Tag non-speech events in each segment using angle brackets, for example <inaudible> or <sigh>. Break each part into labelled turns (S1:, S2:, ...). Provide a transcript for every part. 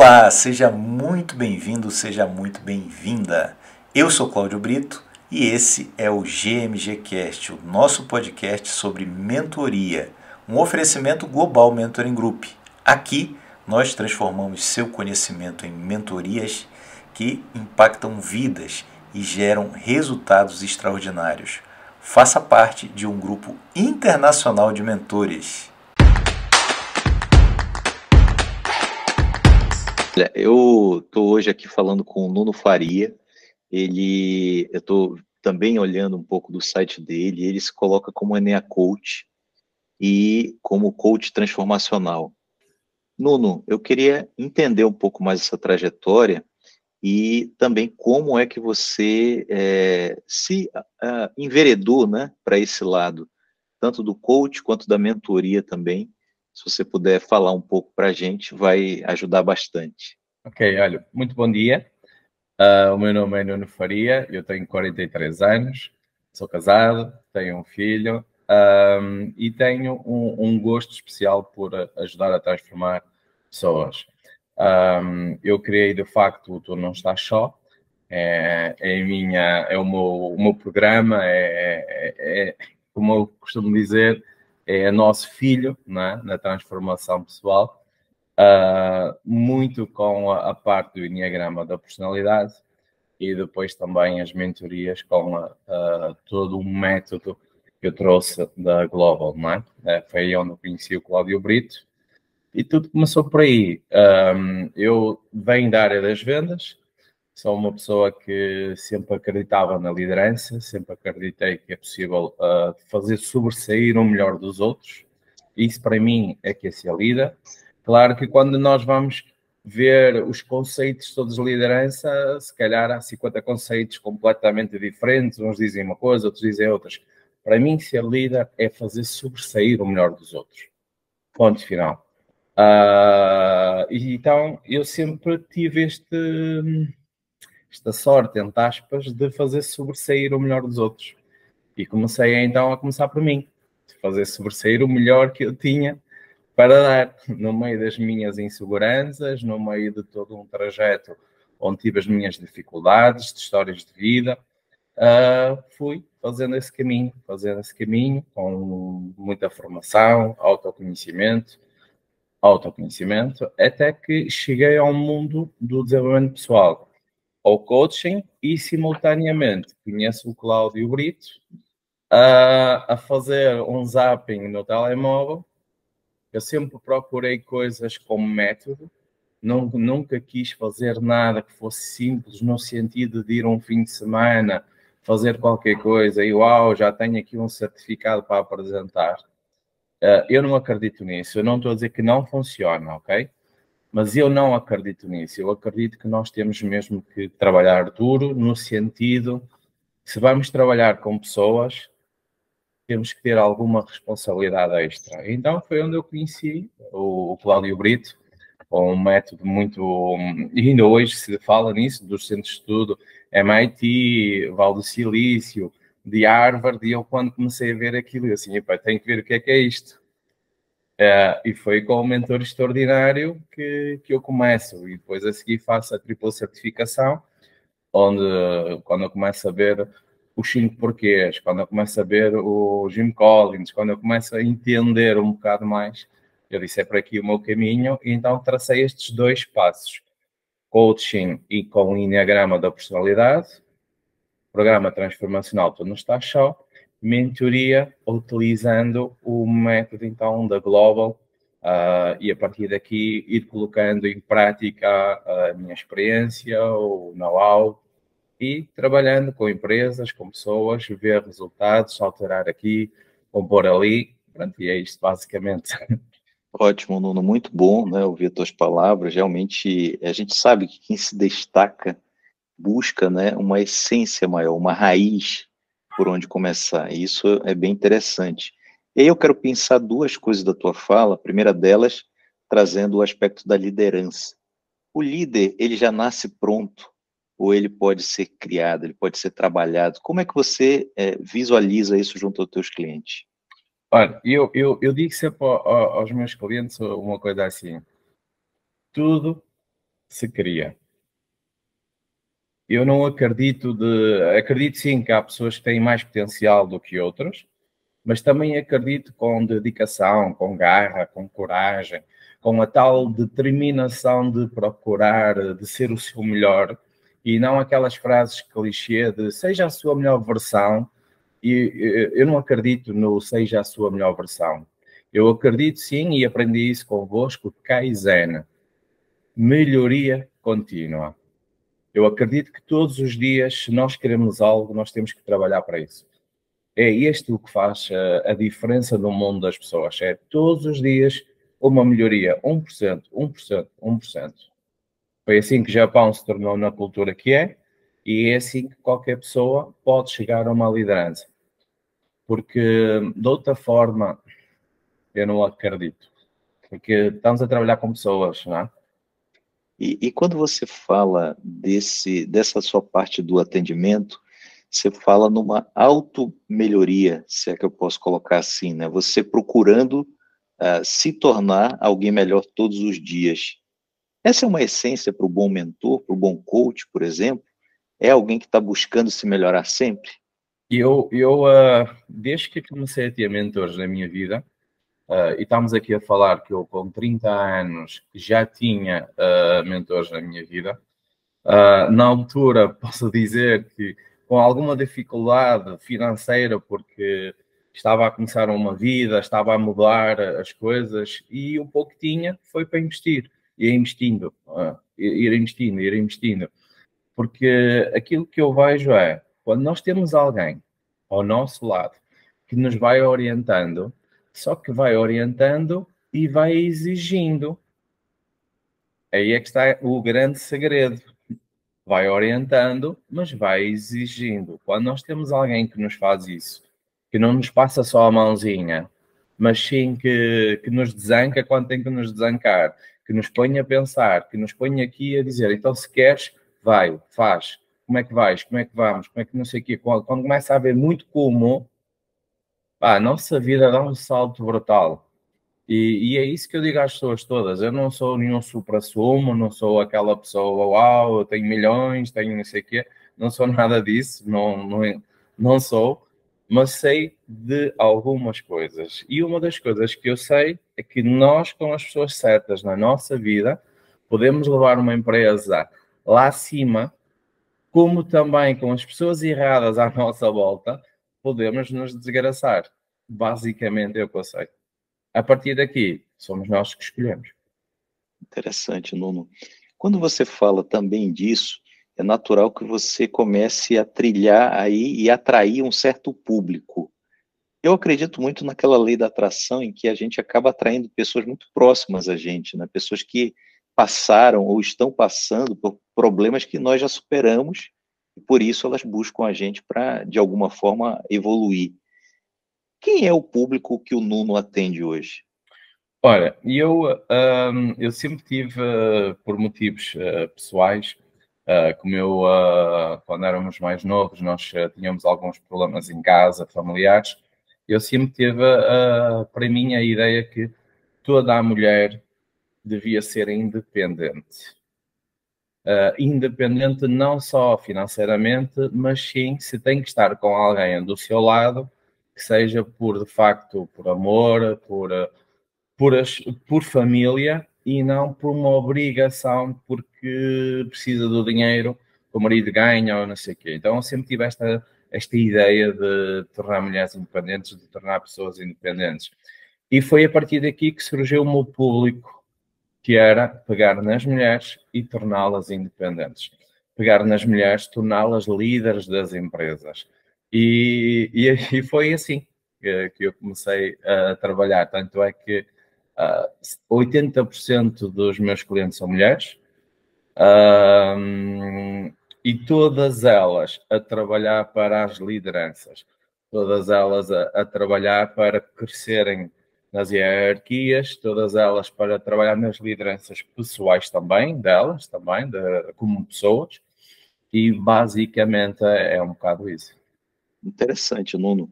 S1: Olá, seja muito bem-vindo, seja muito bem-vinda. Eu sou Cláudio Brito e esse é o GMG Cast, o nosso podcast sobre mentoria, um oferecimento global Mentoring Group. Aqui nós transformamos seu conhecimento em mentorias que impactam vidas e geram resultados extraordinários. Faça parte de um grupo internacional de mentores.
S2: Eu estou hoje aqui falando com o Nuno Faria. Ele, eu estou também olhando um pouco do site dele. Ele se coloca como Enea Coach e como coach transformacional. Nuno, eu queria entender um pouco mais essa trajetória e também como é que você é, se uh, enveredou né, para esse lado, tanto do coach quanto da mentoria também. Se você puder falar um pouco para a gente, vai ajudar bastante.
S3: Ok, olha, muito bom dia. Uh, o meu nome é Nuno Faria, eu tenho 43 anos, sou casado, tenho um filho um, e tenho um, um, gosto especial por ajudar a transformar pessoas. Um, eu criei, de facto, o Tu Não Estás Só, é, é, minha, é o, meu, o meu programa, é, é, é, como eu costumo dizer, é nosso filho né, na transformação pessoal, uh, muito com a, a, parte do Enneagrama da personalidade e depois também as mentorias com a, a, todo um método que eu trouxe da Global, não é? é foi aí onde eu conheci o Cláudio Brito e tudo começou por aí. Um, eu venho da área das vendas, sou uma pessoa que sempre acreditava na liderança, sempre acreditei que é possível uh, fazer sobressair o melhor dos outros. Isso para mim é que é ser líder. Claro que quando nós vamos ver os conceitos todos de liderança, se calhar há 50 conceitos completamente diferentes, uns dizem uma coisa, outros dizem outras. Para mim, ser líder é fazer sobressair o melhor dos outros. Ponto final. Uh, então, eu sempre tive este, esta sorte, entre aspas, de fazer sobressair o melhor dos outros. E comecei então a começar por mim, fazer sobressair o melhor que eu tinha para dar, no meio das minhas inseguranças, no meio de todo um trajeto onde tive as minhas dificuldades, de histórias de vida, uh, fui fazendo esse caminho, fazendo esse caminho com muita formação, autoconhecimento, autoconhecimento, até que cheguei ao mundo do desenvolvimento pessoal ao coaching e, simultaneamente, conheço o Cláudio Brito a, a fazer um zapping no telemóvel. Eu sempre procurei coisas com método, nunca, nunca quis fazer nada que fosse simples, no sentido de ir um fim de semana, fazer qualquer coisa e uau, já tenho aqui um certificado para apresentar. Uh, eu não acredito nisso. Eu não estou a dizer que não funciona, ok? Mas eu não acredito nisso. Eu acredito que nós temos mesmo que trabalhar duro no sentido se vamos trabalhar com pessoas, temos que ter alguma responsabilidade extra. Então foi onde eu conheci o, o Cláudio Brito, um método muito. E ainda hoje se fala nisso, dos centros de estudo MIT, Val do Silício, de Harvard, e eu quando comecei a ver aquilo, eu assim, tenho que ver o que é que é isto. Uh, e foi com o mentor extraordinário que, que eu começo. E depois a seguir faço a tripla certificação, onde quando eu começo a ver os cinco porquês, quando eu começo a ver o Jim Collins, quando eu começo a entender um bocado mais, eu disse é por aqui o meu caminho, e então tracei estes dois passos, coaching e com o Enneagrama da personalidade, programa transformacional Tu Não Estás Só, mentoria utilizando o método então da Global uh, e a partir daqui ir colocando em prática a minha experiência, o know-how e trabalhando com empresas, com pessoas, ver resultados, alterar aqui, compor ali. Pronto, e é isto basicamente. <laughs>
S2: Ótimo, Nuno, muito bom né, ouvir as tuas palavras. Realmente, a gente sabe que quem se destaca busca né, uma essência maior, uma raiz por onde começar. Isso é bem interessante. E aí eu quero pensar duas coisas da tua fala. A primeira delas, trazendo o aspecto da liderança. O líder, ele já nasce pronto, ou ele pode ser criado, ele pode ser trabalhado. Como é que você é, visualiza isso junto aos teus clientes?
S3: Olha, eu, eu, eu digo sempre aos meus clientes uma coisa assim: tudo se cria. Eu não acredito de. Acredito sim que há pessoas que têm mais potencial do que outras, mas também acredito com dedicação, com garra, com coragem, com a tal determinação de procurar, de ser o seu melhor, e não aquelas frases clichê de seja a sua melhor versão. E eu não acredito no seja a sua melhor versão. Eu acredito sim, e aprendi isso convosco, Kaizen, melhoria contínua. Eu acredito que todos os dias, se nós queremos algo, nós temos que trabalhar para isso. É este o que faz a, a diferença no mundo das pessoas. É todos os dias uma melhoria, 1%, 1%, 1%. Foi assim que o Japão se tornou na cultura que é, e é assim que qualquer pessoa pode chegar a uma liderança. Porque, de outra forma, eu não acredito. Porque estamos a trabalhar com pessoas, não é?
S2: E, e, quando você fala desse, dessa sua parte do atendimento, você fala numa auto-melhoria, se é que eu posso colocar assim, né? Você procurando uh, se tornar alguém melhor todos os dias. Essa é uma essência para o bom mentor, para o bom coach, por exemplo? É alguém que está buscando se melhorar sempre?
S3: Eu, eu uh, desde que comecei a ter mentores na minha vida, Uh, e estamos aqui a falar que eu, com 30 anos, já tinha uh, mentores na minha vida. Uh, na altura, <laughs> posso dizer que com alguma dificuldade financeira, porque estava a começar uma vida, estava a mudar as coisas, e o pouco que tinha foi para investir. Ir investindo, ir investindo, ir investindo. Porque aquilo que eu vejo é, quando nós temos alguém ao nosso lado que nos vai orientando, só que vai orientando e vai exigindo. Aí é que está o grande segredo. Vai orientando, mas vai exigindo. Quando nós temos alguém que nos faz isso, que não nos passa só a mãozinha, mas sim que, que nos desanca quando tem que nos desancar, que nos põe a pensar, que nos põe aqui a dizer, então se queres, vai, faz. Como é que vais? Como é que vamos? Como é que não sei o quê? Quando, quando começa a haver muito como, a nossa vida dá um salto brutal. E, e, é isso que eu digo às pessoas todas. Eu não sou nenhum supra-sumo, não sou aquela pessoa, uau, eu tenho milhões, tenho não sei o quê. Não sou <laughs> nada disso, não, não, não sou, mas sei de algumas coisas. E uma das coisas que eu sei é que nós, com as pessoas certas na nossa vida, podemos levar uma empresa lá acima, como também com as pessoas erradas à <laughs> nossa volta, podemos nos desgraçar. Basicamente é o que eu. A partir daqui, somos nós que escolhemos.
S2: Interessante, Nuno. Quando você fala também disso, é natural que você comece a trilhar aí e atrair um certo público. Eu acredito muito naquela lei da atração em que a gente acaba atraindo pessoas muito próximas a gente, né? pessoas que passaram ou estão passando por problemas que nós já superamos e por isso elas buscam a gente para, de alguma forma, evoluir. Quem é o público que o Nuno atende hoje?
S3: Olha, eu, um, eu sempre tive, uh, por motivos uh, pessoais, uh, como eu, quando éramos mais novos, nós tínhamos alguns problemas em casa, familiares, eu sempre tive para mim a ideia que toda a mulher devia ser independente uh, independente não só financeiramente, mas sim se tem que estar com alguém do seu lado, que seja por de facto por amor, por, por, as, por família e não por uma obrigação porque precisa do dinheiro que o marido ganha ou não sei o quê. Então eu sempre tive esta, esta ideia de tornar mulheres independentes, de tornar pessoas independentes. E foi a partir daqui que surgiu o meu público que era pegar nas mulheres e torná-las independentes. Pegar nas mulheres, torná-las líderes das empresas. E, e, e, foi assim que, que eu comecei a trabalhar. Tanto é que uh, 80% dos meus clientes são mulheres. Uh, e todas elas a trabalhar para as lideranças, todas elas a, a trabalhar para crescerem nas hierarquias, todas elas para trabalhar nas lideranças pessoais também, delas também, de, como pessoas, e basicamente é um bocado isso.
S2: Interessante, Nuno.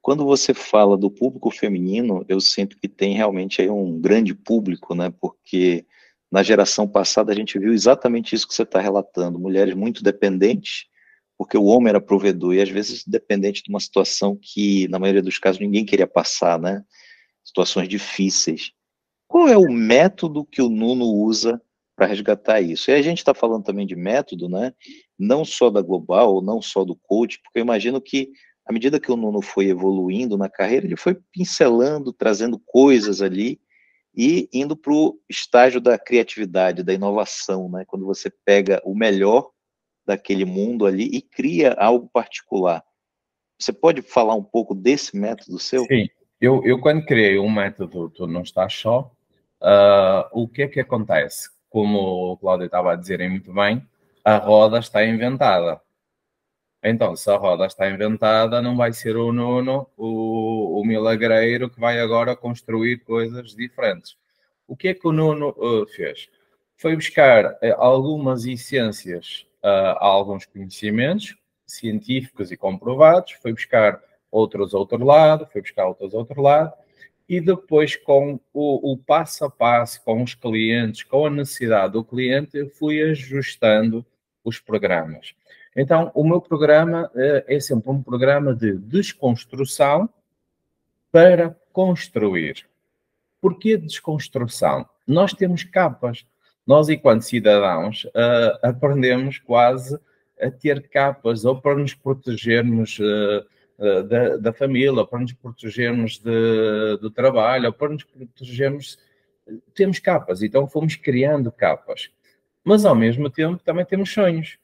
S2: Quando você fala do público feminino, eu sinto que tem realmente aí um grande público, né? Porque na geração passada a gente viu exatamente isso que você está relatando, mulheres muito dependentes, porque o homem era provedor e às vezes dependente de uma situação que, na maioria dos casos, ninguém queria passar, né? Situações difíceis. Qual é o método que o Nuno usa para resgatar isso? E a gente está falando também de método, né? Não só da Global, não só do coach, porque eu imagino que à medida que o Nuno foi evoluindo na carreira, ele foi pincelando, trazendo coisas ali e indo para o estágio da criatividade, da inovação, né? Quando você pega o melhor daquele mundo ali e cria algo particular. Você pode falar um pouco desse método seu?
S3: Sim, eu, eu quando criei um método, tu não estás só, uh, o que é que acontece? Como o Cláudio estava a dizer muito bem, a roda está inventada. Então, se a roda está inventada, não vai ser o Nuno, o, o milagreiro, que vai agora construir coisas diferentes. O que é que o Nuno uh, fez? Foi buscar uh, algumas essências uh, a alguns conhecimentos científicos e comprovados, foi buscar outros outro lado, foi buscar outros outro lado, e depois com o, o passo a passo, com os clientes, com a necessidade do cliente, eu fui ajustando os programas. Então, o meu programa uh, é sempre um programa de desconstrução para construir. Porquê desconstrução? Nós temos capas. Nós, enquanto cidadãos, uh, aprendemos quase a ter capas, ou para nos protegermos uh, da, da, família, ou para nos protegermos de, do trabalho, ou para nos protegermos. Temos capas, então fomos criando capas. Mas, ao mesmo tempo, também temos sonhos.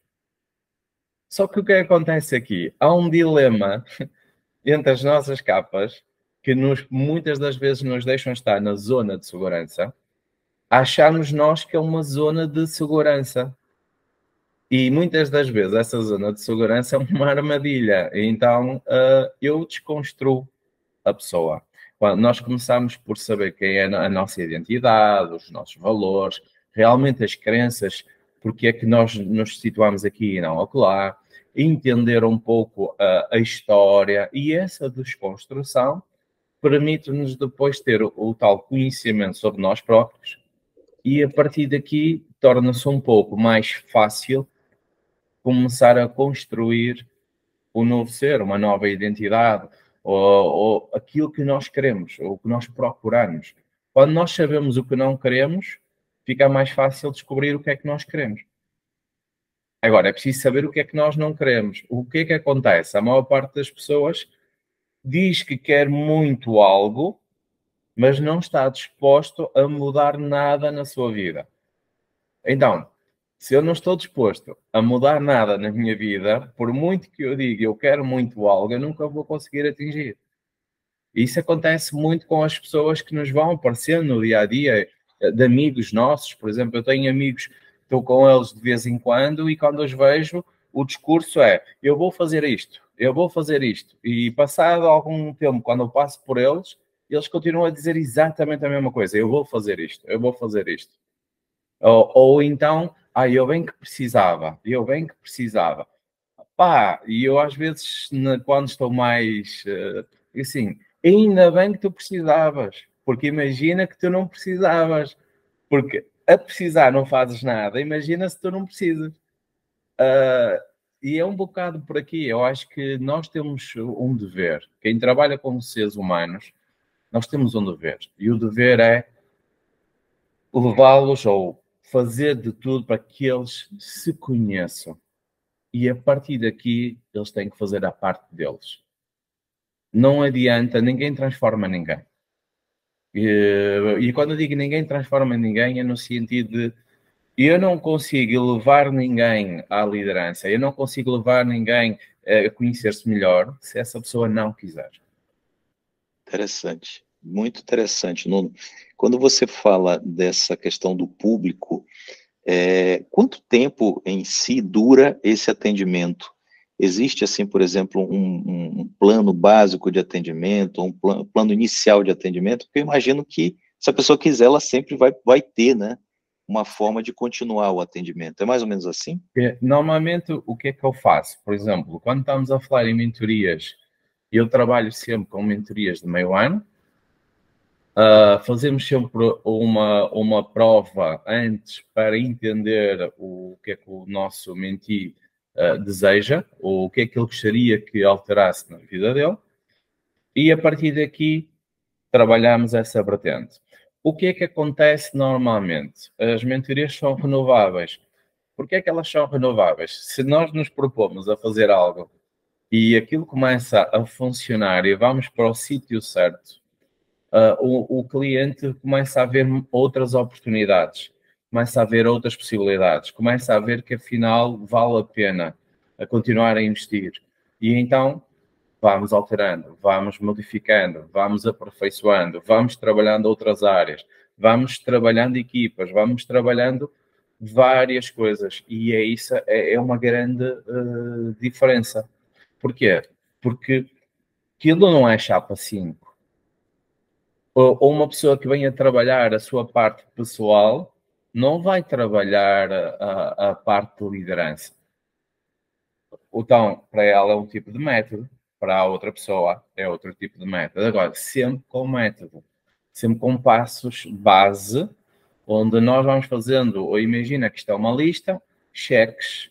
S3: Só que o que acontece aqui? Há um dilema <laughs> entre as nossas capas que nos, muitas das vezes nos deixam estar na zona de segurança, acharmos nós que é uma zona de segurança. E muitas das vezes essa zona de segurança é uma armadilha. Então uh, eu desconstruo a pessoa. Quando nós começamos por saber quem é a nossa identidade, os nossos valores, realmente as crenças, porque é que nós nos situamos aqui e não acolá, entender um pouco a, a história e essa desconstrução permite-nos depois ter o, o, tal conhecimento sobre nós próprios e a partir daqui torna-se um pouco mais fácil começar a construir um novo ser, uma nova identidade ou, ou aquilo que nós queremos, ou o que nós procuramos. Quando nós sabemos o que não queremos, fica mais fácil descobrir o que é que nós queremos. Agora, é preciso saber o que é que nós não queremos. O que é que acontece? A maior parte das pessoas diz que quer muito algo, mas não está disposto a mudar nada na sua vida. Então, se eu não estou disposto a mudar nada na minha vida, por muito que eu diga eu quero muito algo, eu nunca vou conseguir atingir. Isso acontece muito com as pessoas que nos vão aparecendo no dia a dia, de amigos nossos. Por exemplo, eu tenho amigos estou com eles de vez em quando e quando os vejo, o discurso é: eu vou fazer isto, eu vou fazer isto. E passado algum tempo, quando eu passo por eles, eles continuam a dizer exatamente a mesma coisa: eu vou fazer isto, eu vou fazer isto. Ou, ou então, ah, eu bem que precisava, eu bem que precisava. Pá, e eu às vezes, quando estou mais uh, assim, ainda bem que tu precisavas, porque imagina que tu não precisavas, porque a precisar não fazes nada, imagina se tu não precisas. Uh, e é um bocado por aqui. Eu acho que nós temos um dever. Quem trabalha com seres humanos, nós temos um dever. E o dever é levá-los ou fazer de tudo para que eles se conheçam. E a partir daqui, eles têm que fazer a parte deles. Não adianta, ninguém transforma ninguém. E, e quando eu digo ninguém transforma ninguém, é no sentido de eu não consigo levar ninguém à liderança, eu não consigo levar ninguém a conhecer-se melhor se essa pessoa não quiser.
S2: Interessante, muito interessante, Nuno. Quando você fala dessa questão do público, é, quanto tempo em si dura esse atendimento? Existe, assim, por exemplo, um, um plano básico de atendimento, um plano, plano, inicial de atendimento? Porque eu imagino que, se a pessoa quiser, ela sempre vai, vai ter, né? Uma forma de continuar o atendimento. É mais ou menos assim?
S3: É, normalmente, o que é que eu faço? Por exemplo, quando estamos a falar em mentorias, eu trabalho sempre com mentorias de meio ano, Uh, fazemos sempre uma, uma prova antes para entender o que é que o nosso mentee uh, deseja, ou o que é que ele gostaria que alterasse na vida dele, e a partir daqui trabalhamos essa vertente. O que é que acontece normalmente? As mentorias são renováveis. Por que é que elas são renováveis? Se nós nos propomos a fazer algo e aquilo começa a funcionar e vamos para o sítio certo, uh, o, o, cliente começa a ver outras oportunidades, começa a ver outras possibilidades, começa a ver que afinal vale a pena a continuar a investir. E então vamos alterando, vamos modificando, vamos aperfeiçoando, vamos trabalhando outras áreas, vamos trabalhando equipas, vamos trabalhando várias coisas. E é isso, é, é uma grande uh, diferença. Porquê? Porque aquilo não é chapa 5 ou, uma pessoa que venha trabalhar a sua parte pessoal não vai trabalhar a, a parte de liderança. Então, para ela é um tipo de método, para a outra pessoa é outro tipo de método. Agora, sempre com método, sempre com passos base, onde nós vamos fazendo, ou imagina que é uma lista, cheques,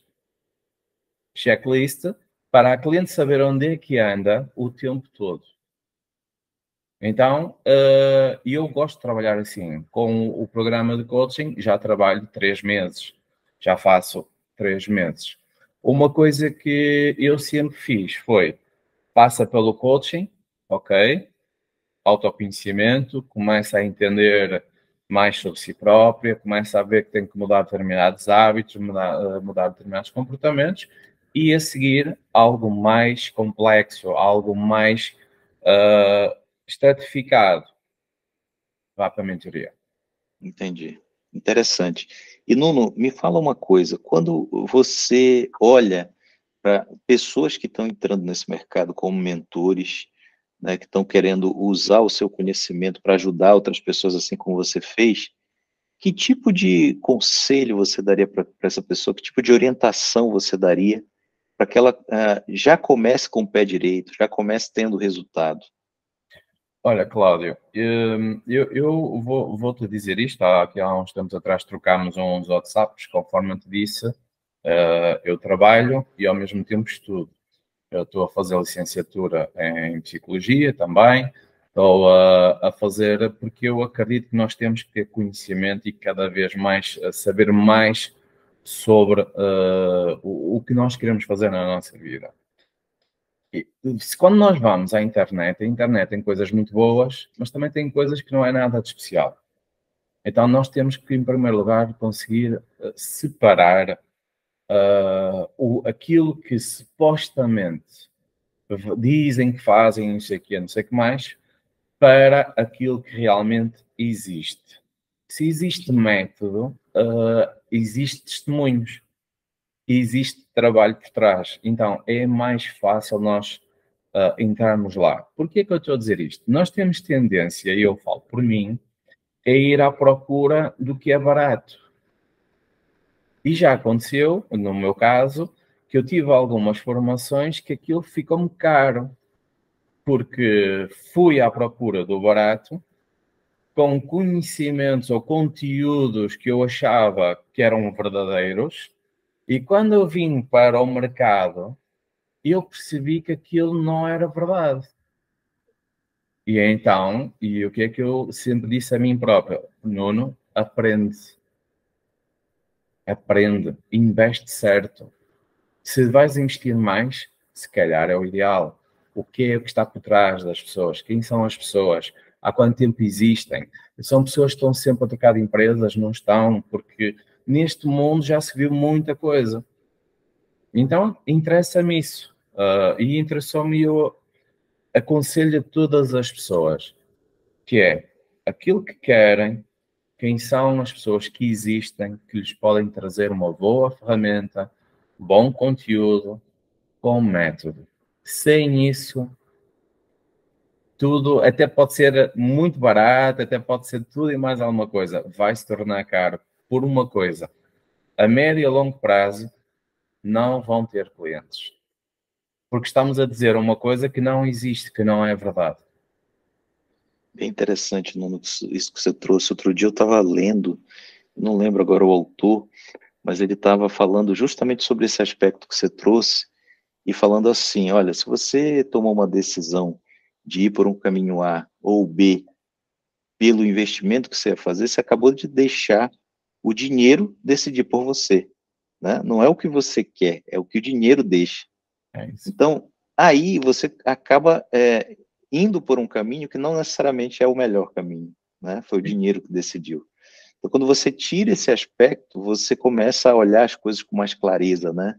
S3: checklist, para a cliente saber onde é que anda o tempo todo. Então, uh, eu gosto de trabalhar assim. Com o programa de coaching, já trabalho três meses, já faço três meses. Uma coisa que eu sempre fiz foi, passa pelo coaching, ok? Autoconhecimento, começa a entender mais sobre si própria, começa a ver que tem que mudar determinados hábitos, mudar, eh, mudar determinados comportamentos, e a seguir algo mais complexo, algo mais uh, estratificado, vá para a mentoria.
S2: Entendi. Interessante. E Nuno, me fala uma coisa: quando você olha para pessoas que estão entrando nesse mercado como mentores, né, que estão querendo usar o seu conhecimento para ajudar outras pessoas, assim como você fez, que tipo de conselho você daria para essa pessoa? Que tipo de orientação você daria para que ela uh, já comece com o pé direito, já comece tendo resultado?
S3: Olha, Cláudio, hum, eu, eu vou, vou, te dizer isto. Aqui há uns tempos atrás trocámos uns WhatsApps, conforme eu te disse. Uh, eu trabalho e ao mesmo tempo estudo. Eu estou a fazer licenciatura em psicologia também. Estou a, a, fazer porque eu acredito que nós temos que ter conhecimento e cada vez mais saber mais sobre uh, o, o que nós queremos fazer na nossa vida quando nós vamos à internet, a internet tem coisas muito boas, mas também tem coisas que não é nada de especial. Então nós temos que, em primeiro lugar, conseguir uh, separar uh, o, aquilo que supostamente dizem que fazem, não sei o que, não sei o que mais, para aquilo que realmente existe. Se existe método, uh, existe testemunhos existe trabalho por trás. Então é mais fácil nós uh, entrarmos lá. Por que é eu estou a dizer isto? Nós temos tendência, e eu falo por mim, a ir à procura do que é barato. E já aconteceu, no meu caso, que eu tive algumas formações que aquilo ficou-me caro, porque fui à procura do barato, com conhecimentos ou conteúdos que eu achava que eram verdadeiros, e quando eu vim para o mercado, eu percebi que aquilo não era verdade. E então, e o que é que eu sempre disse a mim próprio? Nuno, aprende. Aprende, investe certo. Se vais investir mais, se calhar é o ideal. O que é que está por trás das pessoas? Quem são as pessoas? Há quanto tempo existem? São pessoas que estão sempre a trocar de empresas? Não estão? Porque neste mundo já se viu muita coisa. Então, interessa-me isso. Uh, e interessou-me eu aconselho a todas as pessoas, que é aquilo que querem, quem são as pessoas que existem, que lhes podem trazer uma boa ferramenta, bom conteúdo, bom método. Sem isso, tudo até pode ser muito barato, até pode ser tudo e mais alguma coisa, vai se tornar caro por uma coisa: a médio e a longo prazo não vão ter clientes. Porque estamos a dizer uma coisa que não existe, que não é verdade.
S2: Bem interessante, isso que você trouxe. Outro dia eu estava lendo, não lembro agora o autor, mas ele estava falando justamente sobre esse aspecto que você trouxe e falando assim: olha, se você tomou uma decisão de ir por um caminho A ou B pelo investimento que você ia fazer, você acabou de deixar o dinheiro decidir por você. Né? Não é o que você quer, é o que o dinheiro deixa. É então, aí você acaba é, indo por um caminho que não necessariamente é o melhor caminho. Né? Foi o dinheiro que decidiu. Então, quando você tira esse aspecto, você começa a olhar as coisas com mais clareza, né?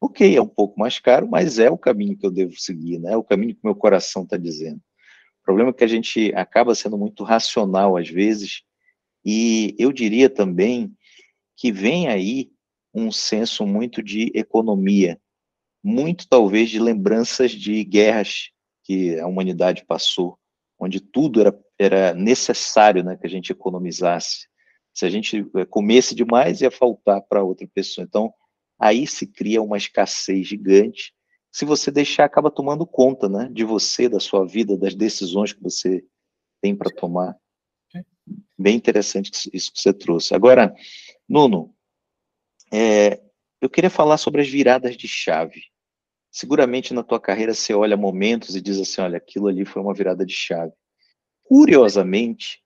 S2: Ok, é um pouco mais caro, mas é o caminho que eu devo seguir, né? É o caminho que meu coração está dizendo. O problema é que a gente acaba sendo muito racional às vezes, e eu diria também que vem aí um senso muito de economia, muito talvez de lembranças de guerras que a humanidade passou, onde tudo era, era necessário né, que a gente economizasse. Se a gente eh, comesse demais, ia faltar para outra pessoa. Então, aí se cria uma escassez gigante. Se você deixar, acaba tomando conta né, de você, da sua vida, das decisões que você tem para tomar. Bem interessante isso que você trouxe. Agora, Nuno, é, eu queria falar sobre as viradas de chave. Seguramente na tua carreira você olha momentos e diz assim, olha, aquilo ali foi uma virada de chave. Curiosamente,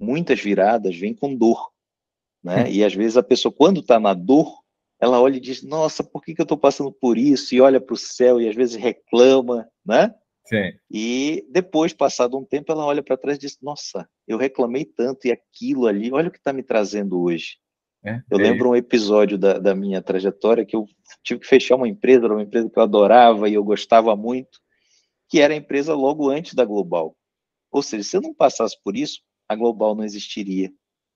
S2: muitas viradas vêm com dor, né? Hum. E às vezes a pessoa, quando está na dor, ela olha e diz, nossa, por que, que eu estou passando por isso? E olha para o céu e às vezes reclama, né?
S3: Sim.
S2: E depois, passado um tempo, ela olha para trás e diz, nossa, eu reclamei tanto e aquilo ali, olha o que está me trazendo hoje. É, eu é lembro um episódio da, da, minha trajetória que eu tive que fechar uma empresa, era uma empresa que eu adorava e eu gostava muito, que era a empresa logo antes da Global. Ou seja, se eu não passasse por isso, a Global não existiria.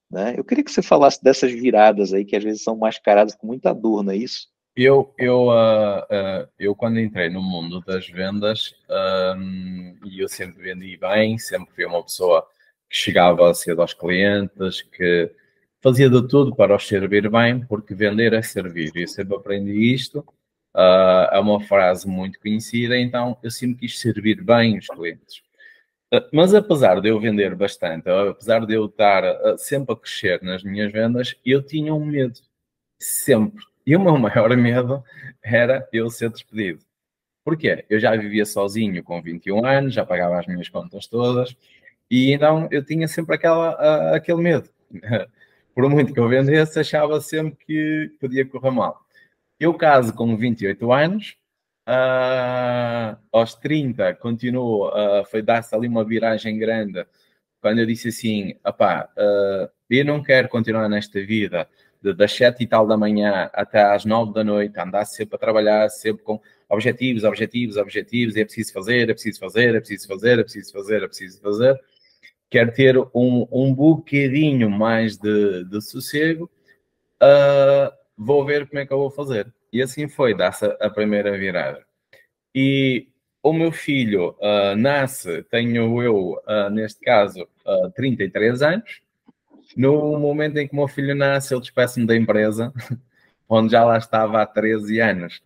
S2: Né? Eu queria que você falasse dessas viradas aí, que às vezes são mascaradas com muita dor, não é isso?
S3: Eu, eu, uh, uh, eu quando entrei no mundo das vendas, e eu sempre vendi bem, sempre fui uma pessoa que chegava cedo aos clientes, que fazia de tudo para os servir bem, porque vender é servir. Eu sempre aprendi isto, uh, é uma frase muito conhecida, então eu sempre quis servir bem os clientes. Mas apesar de eu vender bastante, apesar de eu estar sempre a crescer nas minhas vendas, eu tinha um medo, sempre. E o meu maior <laughs> medo era eu ser despedido. Porquê? Eu já vivia sozinho com 21 anos, já pagava as minhas contas todas, e então eu tinha sempre aquela, aquele medo. <laughs> Por muito que eu vendesse, achava sempre que podia correr mal. Eu caso com 28 anos, Uh, aos 30 continuou, uh, foi dar-se ali uma viragem grande, quando eu disse assim, opá, uh, eu não quero continuar nesta vida, das 7 e tal da manhã até às 9 da noite, andar sempre a trabalhar, sempre com objetivos, objetivos, objetivos, é preciso fazer, é preciso fazer, é preciso fazer, é preciso fazer, é preciso fazer. Quero ter um, um bocadinho mais de, de sossego, uh, vou ver como é que eu vou fazer. E assim foi, dá-se a primeira virada. E o meu filho uh, nasce, tenho eu, uh, neste caso, uh, 33 anos. No momento em que o meu filho nasce, ele despeça-me da empresa, <laughs> onde já lá estava há 13 anos.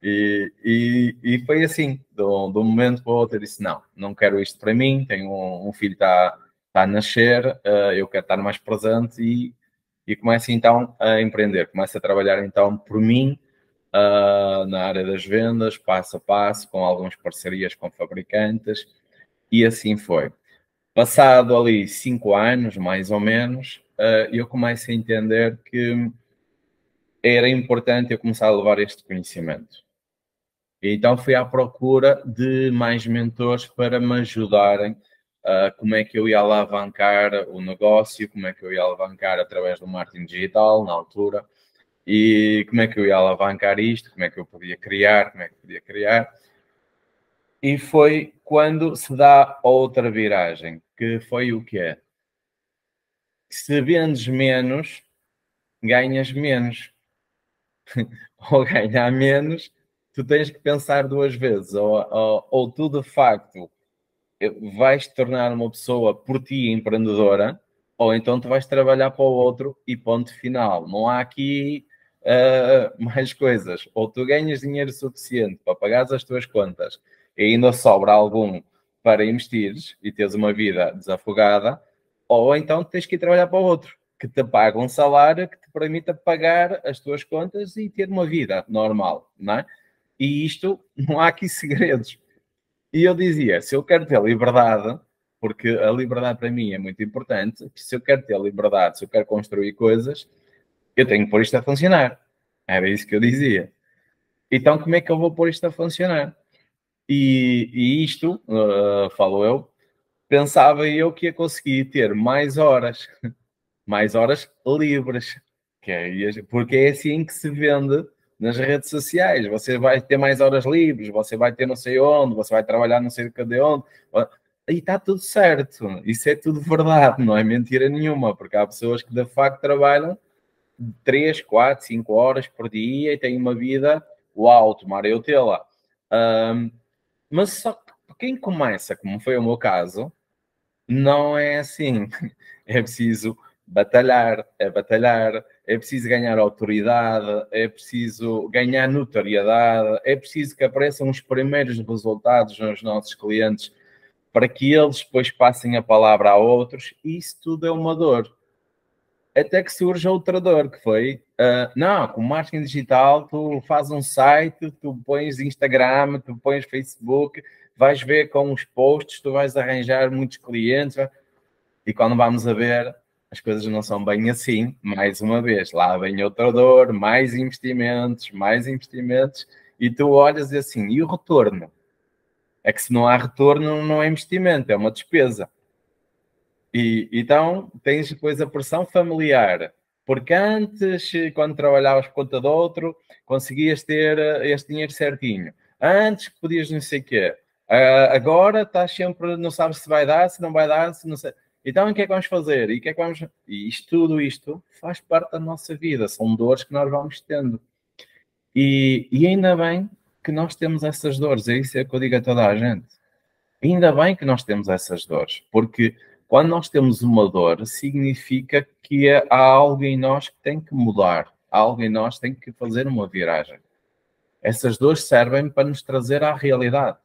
S3: E, e, e foi assim, de um, momento para o outro, eu disse: Não, não quero isto para mim. Tenho um, um filho que está, está a nascer, uh, eu quero estar mais presente e, e começo então a empreender, começo a trabalhar então por mim uh, na área das vendas, passo a passo, com algumas parcerias com fabricantes, e assim foi. Passado ali cinco anos, mais ou menos, uh, eu começo a entender que era importante eu começar a levar este conhecimento. Então fui à procura de mais mentores para me ajudarem uh, como é que eu ia alavancar o negócio, como é que eu ia alavancar através do marketing digital na altura, e como é que eu ia alavancar isto, como é que eu podia criar, como é que eu podia criar. E foi quando se dá outra viragem, que foi o que é? Se vendes menos, ganhas menos. <laughs> ou ganhar menos, tu tens que pensar duas vezes. Ou, ou, ou tu, de facto, vais te tornar uma pessoa por ti empreendedora, ou então tu vais trabalhar para o outro e ponto final. Não há aqui uh, <laughs> mais coisas. Ou tu ganhas dinheiro suficiente para pagar as tuas contas e ainda sobra algum para investires e teres uma vida desafogada, ou então tens que ir trabalhar para outro, que te paga um salário que te permita pagar as tuas contas e ter uma vida normal, não é? E isto, não há aqui segredos. E eu dizia, se eu quero ter liberdade, porque a liberdade para mim é muito importante, se eu quero ter liberdade, se eu quero construir coisas, eu tenho que pôr isto a funcionar. Era isso que eu dizia. Então, como é que eu vou pôr isto a funcionar? E, e isto, uh, falo eu, pensava eu que ia conseguir ter mais horas, <laughs> mais horas livres, é, porque é assim que se vende nas redes sociais. Você vai ter mais horas livres, você vai ter não sei onde, você vai trabalhar não sei de onde. E está tudo certo. Isso é tudo verdade, não é mentira nenhuma, porque há pessoas que de facto trabalham 3, 4, 5 horas por dia e têm uma vida, uau, tomara eu tê-la. Um, mas só que quem começa, como foi o meu caso, não é assim. <laughs> É preciso batalhar, é batalhar, é preciso ganhar autoridade, é preciso ganhar notoriedade, é preciso que apareçam os primeiros resultados nos nossos clientes para que eles depois passem a palavra a outros. Isso tudo é uma dor. Até que surge outra dor, que foi, uh, não, com marketing digital, tu fazes um site, tu pões Instagram, tu pões Facebook, vais ver com os posts, tu vais arranjar muitos clientes, e quando vamos a ver, as coisas não são bem assim, mais uma vez, lá vem outra dor, mais investimentos, mais investimentos, e tu olhas e assim, e o retorno? É que se não há retorno, não é investimento, é uma despesa. E então tens depois a pressão familiar, porque antes, quando trabalhavas por conta do outro, conseguias ter este dinheiro certinho. Antes podias não sei o quê. Uh, agora estás sempre, não sabes se vai dar, se não vai dar, se não sei. Então, o que é que vamos fazer? E, que é que vamos... e isto, tudo isto faz parte da nossa vida, são dores que nós vamos tendo. E, e ainda bem que nós temos essas dores, é isso é que eu digo a toda a gente. Ainda bem que nós temos essas dores, porque quando nós temos uma dor, significa que há algo em nós que tem que mudar, há algo em nós que tem que fazer uma viragem. Essas dores servem para nos trazer à realidade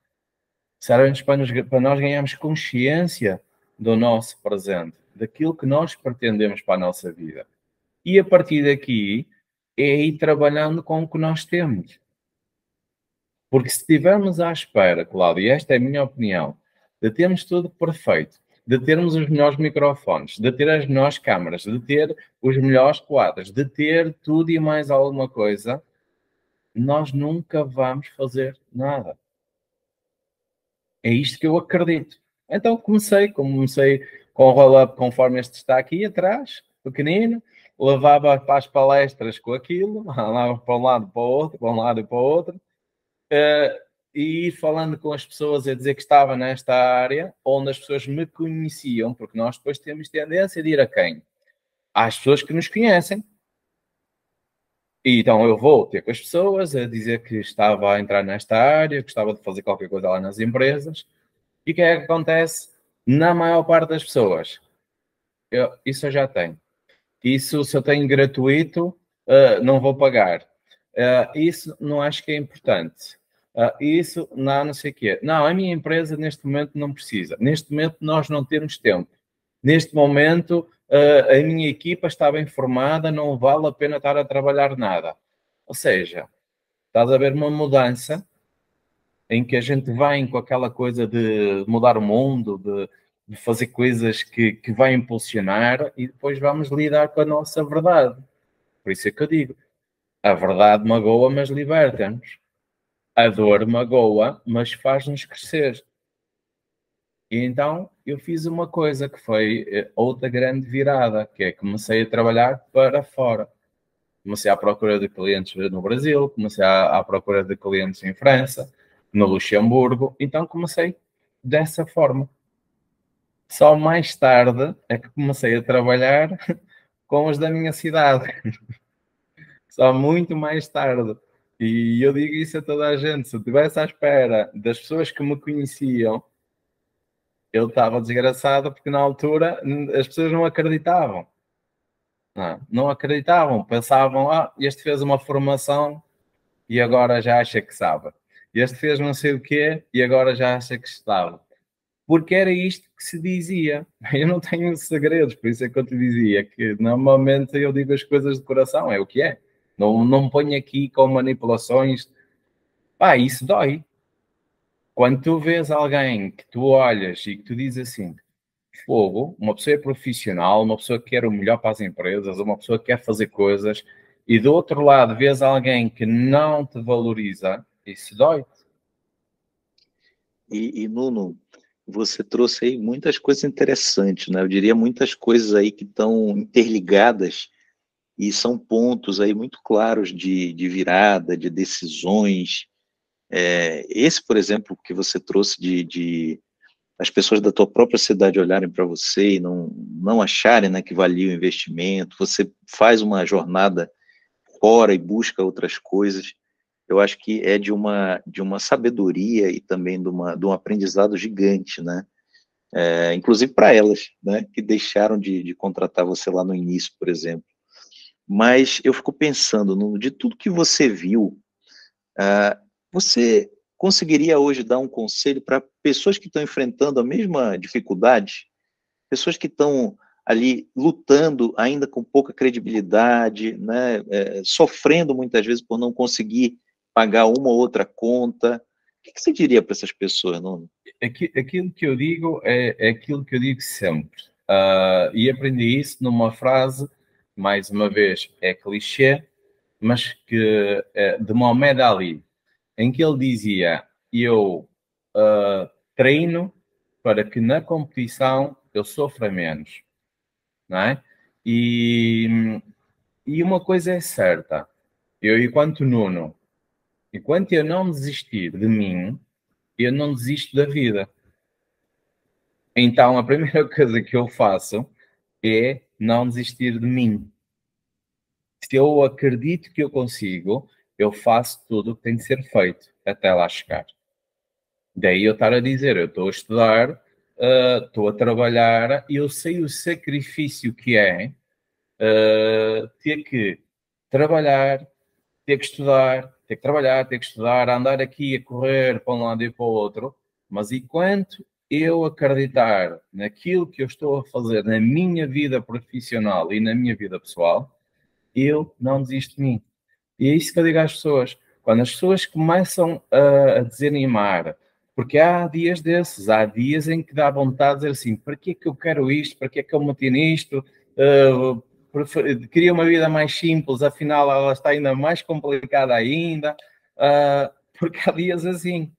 S3: servem para, para nós ganharmos consciência do nosso presente, daquilo que nós pretendemos para a nossa vida. E a partir daqui é ir trabalhando com o que nós temos. Porque se estivermos à espera, Cláudio, e esta é a minha opinião, de termos tudo perfeito, de termos os melhores microfones, de ter as melhores câmaras, de ter os melhores quadros, de ter tudo e mais alguma coisa, nós nunca vamos fazer nada. É isto que eu acredito. Então comecei, comecei com o roll-up conforme este está aqui atrás, pequenino, levava para as palestras com aquilo, <laughs> andava para um lado para o outro, para um lado e para o outro, uh, e falando com as pessoas a dizer que estava nesta área, onde as pessoas me conheciam, porque nós depois temos tendência de ir a quem? Às pessoas que nos conhecem. E então eu vou ter com as pessoas a dizer que estava a entrar nesta área, gostava de fazer qualquer coisa lá nas empresas. E o que é que acontece? Na maior parte das pessoas, eu, isso eu já tenho. Isso, se eu tenho gratuito, uh, não vou pagar. Uh, isso não acho que é importante. Uh, isso, não, não sei o quê. Não, a minha empresa neste momento não precisa. Neste momento nós não temos tempo. Neste momento uh, a minha equipa está bem formada, não vale a pena estar a trabalhar nada. Ou seja, estás a ver uma mudança em que a gente vem com aquela coisa de mudar o mundo, de, de fazer coisas que, que vai impulsionar e depois vamos lidar com a nossa verdade. Por isso é que eu digo, a verdade magoa, mas liberta-nos. A dor magoa, mas faz-nos crescer. E então eu fiz uma coisa que foi eh, outra grande virada, que é comecei a trabalhar para fora. Comecei à procura de clientes no Brasil, comecei à, à procura de clientes em França, no Luxemburgo, então comecei dessa forma. Só mais tarde é que comecei a trabalhar <laughs> com os da minha cidade. <laughs> Só muito mais tarde. E eu digo isso a toda a gente: se eu estivesse à espera das pessoas que me conheciam ele estava desgraçado porque na altura as pessoas não acreditavam. Não, não acreditavam, pensavam, ah, este fez uma formação e agora já acha que sabe. Este fez não sei o quê e agora já acha que estava. porque era isto que se dizia. <laughs> Eu não tenho segredos, por isso é que eu te dizia que normalmente eu digo as coisas de coração, é o que é. Não, não ponho aqui com manipulações. Pá, isso dói. Quando tu vês alguém que tu olhas e que tu dizes assim, fogo, uma pessoa é profissional, uma pessoa que quer o melhor para as empresas, uma pessoa que quer fazer coisas, e do outro lado vês alguém que não te valoriza, isso dói.
S2: E, e Nuno, você trouxe aí muitas coisas interessantes, né? Eu diria muitas coisas aí que estão interligadas e são pontos aí muito claros de, de virada, de decisões. É, esse, por exemplo, que você trouxe de, de as pessoas da tua própria cidade olharem para você e não, não acharem né, que valia o investimento, você faz uma jornada fora e busca outras coisas, eu acho que é de uma, de uma sabedoria e também de, uma, de um aprendizado gigante, né? É, inclusive para elas, né, que deixaram de, de contratar você lá no início, por exemplo. Mas eu fico pensando, no, de tudo que você viu, uh, você conseguiria hoje dar um conselho para pessoas que estão enfrentando a mesma dificuldade, pessoas que estão ali lutando ainda com pouca credibilidade, né, é, sofrendo muitas vezes por não conseguir pagar uma ou outra conta. O que, que você diria para essas pessoas, não?
S3: Aquilo que eu digo é, é aquilo que eu digo sempre. Uh, e aprendi isso numa frase, mais uma vez, é clichê, mas que é de Mohamed Ali em que ele dizia: Eu uh, treino para que na competição eu sofra menos. Não é? E, e uma coisa é certa: eu, enquanto Nuno, enquanto eu não desistir de mim, eu não desisto da vida. Então, a primeira <laughs> coisa que eu faço é não desistir de mim. Se eu acredito que eu consigo, eu faço tudo o que tem de ser feito até lá chegar. Daí eu estar a dizer, eu estou a estudar, uh, estou a trabalhar e eu sei o sacrifício que é uh, ter que trabalhar, ter que estudar, ter que trabalhar, ter que estudar, andar aqui a correr para um lado e para o outro, mas enquanto eu acreditar naquilo que eu estou a fazer na minha vida profissional e na minha vida pessoal, eu não desisto de mim. E é isso que eu digo às pessoas. Quando as pessoas começam a, desanimar, porque há dias desses, há dias em que dá vontade de dizer assim: para que é que eu quero isto? Para que é que eu meti nisto? Uh, queria uma vida mais simples, afinal ela está ainda mais complicada ainda. Uh, porque há dias assim.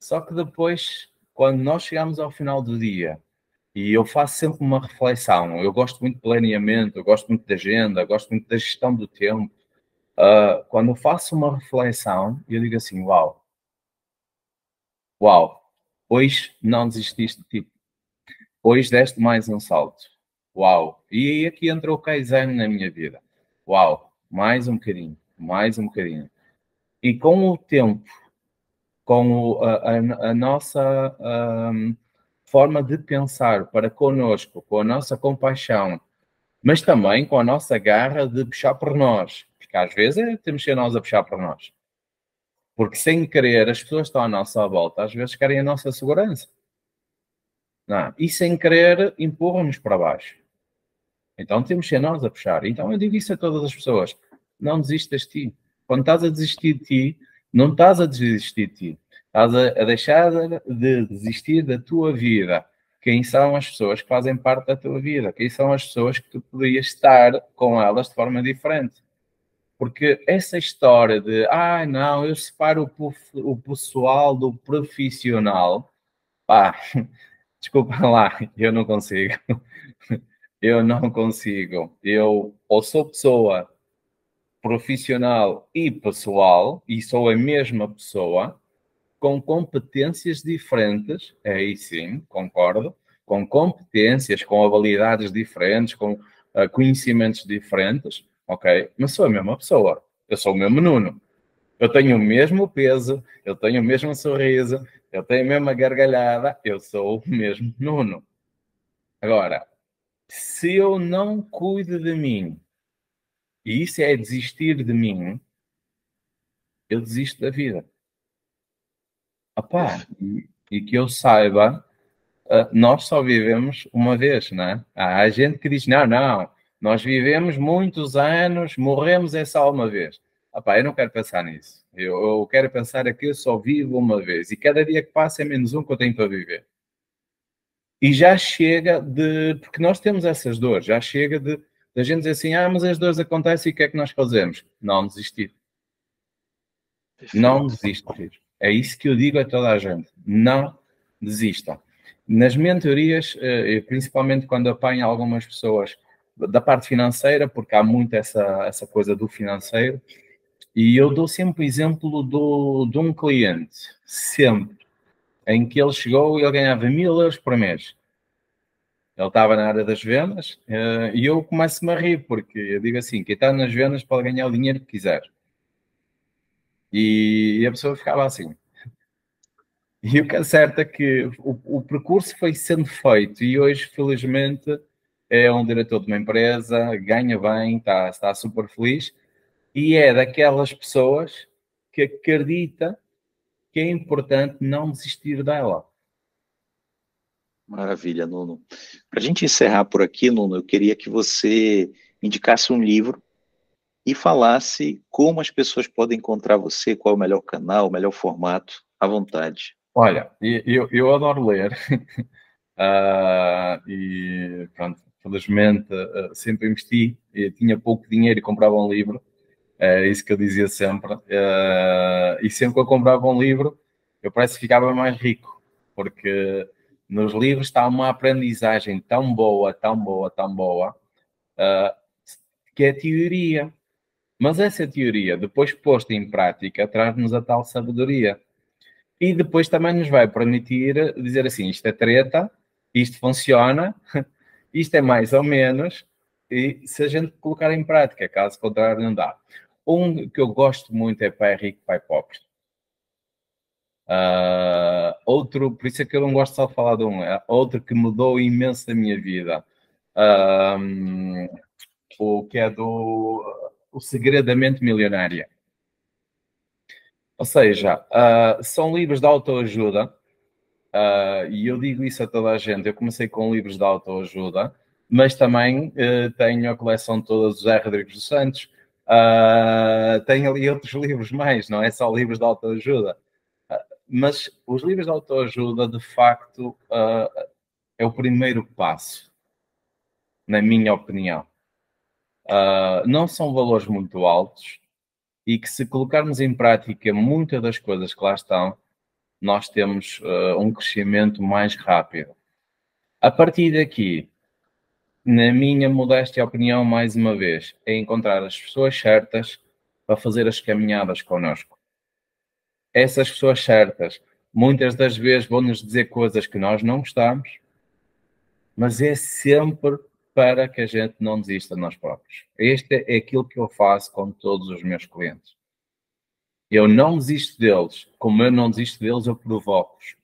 S3: Só que depois, quando nós chegamos ao final do dia, e eu faço sempre uma reflexão, eu gosto muito de planeamento, eu gosto muito de agenda, gosto muito da gestão do tempo. Uh, quando eu faço uma reflexão, eu digo assim: Uau, uau, hoje não desististe de ti, hoje deste mais um salto, uau, e aqui entrou o Kaizen na minha vida, uau, mais um bocadinho, mais um bocadinho. E com o tempo, com o, a, a, nossa um, forma de pensar para conosco, com a nossa compaixão, mas também com a nossa garra de puxar por nós, porque às vezes é, temos que ser nós a puxar por nós. Porque sem querer, as pessoas estão à nossa volta, às vezes querem a nossa segurança. Não. E sem querer, empurram-nos para baixo. Então temos que ser nós a puxar. Então eu digo isso a todas as pessoas: não desistas de ti. Quando estás a desistir de ti, não estás a desistir de ti. Estás a, deixar de desistir da tua vida. Quem são as pessoas que fazem parte da tua vida? Quem são as pessoas que tu podias estar com elas de forma diferente? Porque essa história de, ah, não, eu separo o, o pessoal do profissional, pá, <laughs> desculpa lá, eu não consigo. <laughs> Eu não consigo. Eu ou sou pessoa profissional e pessoal, e sou a mesma pessoa, com competências diferentes, aí sim, concordo, com competências, com habilidades diferentes, com uh, conhecimentos diferentes, ok? Mas sou a mesma pessoa. Eu sou o mesmo Nuno. Eu tenho o mesmo peso, eu tenho o mesmo sorriso, eu tenho a mesma gargalhada, eu sou o mesmo Nuno. Agora, se eu não cuido de mim, e isso é desistir de mim, eu desisto da vida. Opá, e, e que eu saiba uh, nós só vivemos uma vez, não é? Há gente que diz, não, não, nós vivemos muitos anos, morremos é só uma vez. Epá, eu não quero pensar nisso. Eu, eu quero pensar aqui, eu só vivo uma vez. E cada dia que passa é menos um que eu tenho para viver. E já chega de. Porque nós temos essas dores, já chega de a gente dizer assim: ah, mas as dores acontecem e o que é que nós fazemos? Não desistir. Não desistir. É isso que eu digo a toda a gente. Não desistam. Nas mentorias, eh, principalmente quando apanho algumas pessoas da parte financeira, porque há muito essa, essa coisa do financeiro, e eu dou sempre o exemplo do, de um cliente, sempre em que ele chegou e ele ganhava mil euros por mês. Ele estava na área das vendas uh, e eu começo-me a rir, porque eu digo assim: quem está nas vendas pode ganhar o dinheiro que quiser. E, e a pessoa ficava assim. E o que é certo é que o, o, percurso foi sendo feito e hoje, felizmente, é um diretor de uma empresa, ganha bem, está, está super feliz e é daquelas pessoas que acredita que é importante não desistir dela.
S2: Maravilha, Nuno. Para a gente encerrar por aqui, Nuno, eu queria que você indicasse um livro e falasse como as pessoas podem encontrar você, qual é o melhor canal, o melhor formato, à vontade.
S3: Olha, eu, eu adoro ler uh, <laughs> e pronto, felizmente uh, sempre investi, eu tinha pouco dinheiro e comprava um livro é isso que eu dizia sempre. Uh, e sempre que eu comprava um livro, eu parece que ficava mais rico, porque nos livros está uma aprendizagem tão boa, tão boa, tão boa, uh, que é teoria. Mas essa teoria, depois posta em prática, traz-nos a tal sabedoria. E depois também nos vai permitir dizer assim: isto é treta, isto funciona, <laughs> isto é mais ou menos, e se a gente colocar em prática, caso contrário, não dá. Um que eu gosto muito é Pai Rico, Pai Pobre. Uh, outro, por isso é que eu não gosto só de falar de um, é outro que mudou imenso a minha vida. O que é do O Segredo da Mente Milionária. Ou seja, uh, são livros de autoajuda, uh, e eu digo isso a toda a gente. Eu comecei com livros de autoajuda, mas também uh, tenho a coleção toda dos R. Rodrigues dos Santos, tem ali outros livros mais, não é só livros de autoajuda. Uh, mas os livros de autoajuda, de facto, uh, é o primeiro passo, na minha opinião. não são valores muito altos e que, se colocarmos em prática muitas das coisas que lá estão, nós temos um crescimento mais rápido. A partir daqui, na minha modéstia opinião, mais uma vez, é encontrar as pessoas certas para fazer as caminhadas connosco. Essas pessoas certas, muitas das vezes, vão nos dizer coisas que nós não gostamos, mas é sempre para que a gente não desista de nós próprios. Este é aquilo que eu faço com todos os meus clientes. Eu não desisto deles, como eu não desisto deles, eu provoco-os.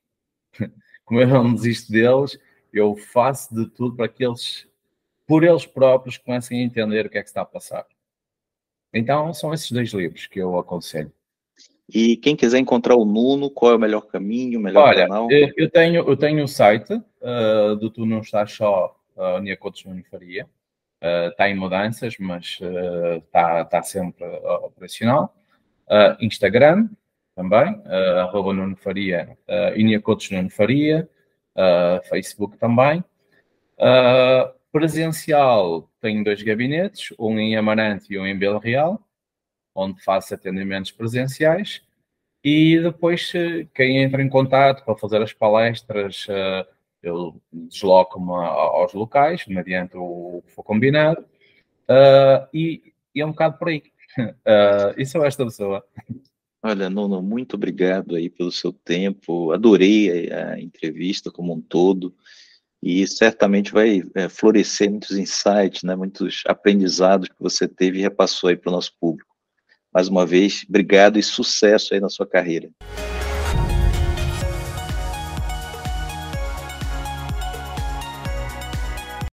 S3: <laughs> Como eu não desisto deles, eu faço de tudo para que eles por eles próprios comecem a entender o que é que está a passar. Então, são esses dois livros que eu aconselho.
S2: E quem quiser encontrar o Nuno, qual é o melhor caminho, o melhor
S3: Olha,
S2: canal?
S3: Eu tenho, eu tenho o site uh, do Tu Não Estás Só, uh, Nia Coutos Nuno Faria. Uh, está em mudanças, mas uh, está, está sempre uh, operacional. Uh, Instagram também, uh, arroba Nuno Faria, uh, Nia Coutos Nuno Faria. Facebook também. Uh, Presencial, tenho dois gabinetes, um em Amarante e um em Belo Real, onde faço atendimentos presenciais. E depois, quem entra em contato para fazer as palestras, eh, eu desloco-me aos locais, mediante o que for combinado. Uh, e, é um bocado por aí. Uh, <laughs> e sou esta pessoa.
S2: Olha, Nuno, muito obrigado aí pelo seu tempo. Adorei a entrevista como um todo e certamente vai florescer muitos insights, né, muitos aprendizados que você teve e repassou aí para o nosso público. Mais uma vez, obrigado e sucesso aí na sua carreira.